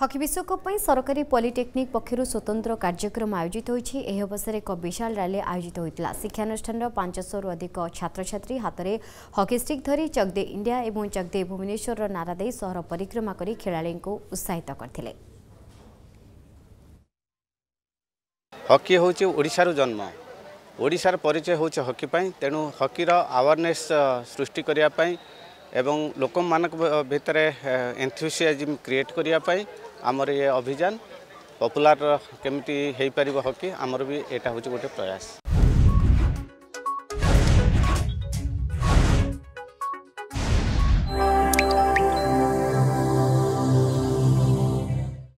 hockey विश्वकप सरकारी polytechnic पक्ष स्वतंत्र कार्यक्रम आयोजित हुन्छ अवसर एक विशा राख्छानुष्ठान र पाँचशु अधिक छात्र छ हातले स्टिक धरी चगदे इंडिया ए चगदे भुवनेश्वर नारादी सहर परिक्रमा खेलाडी उत्साहित गरिचय এবং ଲୋକମାନଙ୍କ ଭିତରେ ଏନ୍ଥୁସିଆଜିମ୍ କ୍ରିଏଟ୍ କରିବା ପାଇଁ ଆମର ଏ ଅଭିଯାନ ପପୁଲାର କେମିତି ହେଇପାରିବ ହକି ଆମର ବି ଏଇଟା ହେଉଛି ଗୋଟେ ପ୍ରୟାସ